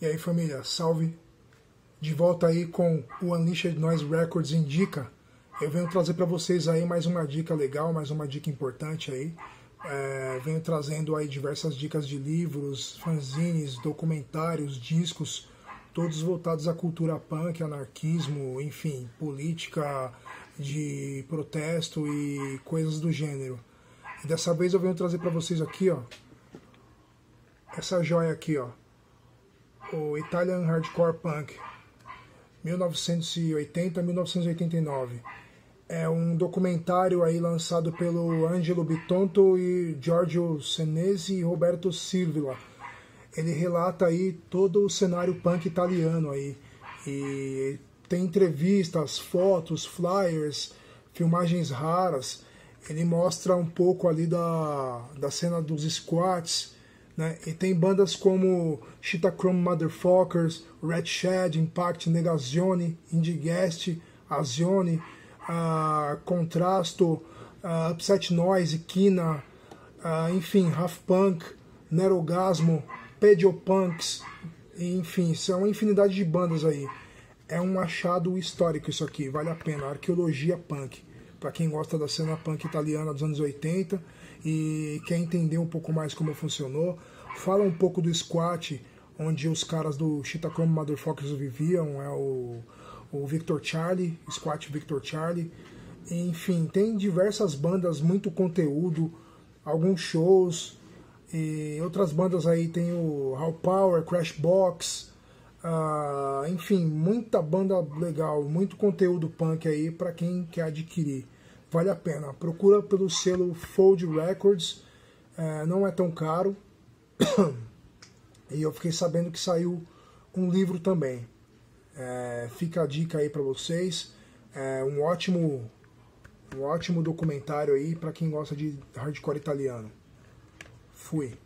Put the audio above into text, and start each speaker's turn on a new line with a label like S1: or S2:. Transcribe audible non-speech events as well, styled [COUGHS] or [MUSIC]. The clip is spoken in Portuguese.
S1: E aí família, salve! De volta aí com o Unleashed Noise Records Indica. Eu venho trazer para vocês aí mais uma dica legal, mais uma dica importante aí. É, venho trazendo aí diversas dicas de livros, fanzines, documentários, discos, todos voltados à cultura punk, anarquismo, enfim, política de protesto e coisas do gênero. E dessa vez eu venho trazer para vocês aqui, ó, essa joia aqui, ó o Italian Hardcore Punk, 1980-1989. É um documentário aí lançado pelo Angelo Bitonto e Giorgio Senesi e Roberto Silvila. Ele relata aí todo o cenário punk italiano aí. E tem entrevistas, fotos, flyers, filmagens raras. Ele mostra um pouco ali da, da cena dos squats, né? E tem bandas como Chrome Motherfuckers, Red Shed, Impact, Negazione, Indigest, Azione, uh, Contrasto, uh, Upset Noise, Kina, uh, enfim, Half Punk, Nerogasmo, Pediopunks, enfim, são uma infinidade de bandas aí. É um achado histórico isso aqui, vale a pena, arqueologia punk. Para quem gosta da cena punk italiana dos anos 80 e quer entender um pouco mais como funcionou. Fala um pouco do squat, onde os caras do Chitachrome Motherfuckers viviam, é o, o Victor Charlie, Squat Victor Charlie. Enfim, tem diversas bandas, muito conteúdo, alguns shows, e outras bandas aí tem o How Power, Crash Box, uh, enfim, muita banda legal, muito conteúdo punk aí para quem quer adquirir vale a pena. Procura pelo selo Fold Records, é, não é tão caro. [COUGHS] e eu fiquei sabendo que saiu um livro também. É, fica a dica aí para vocês. É um ótimo, um ótimo documentário aí para quem gosta de hardcore italiano. Fui.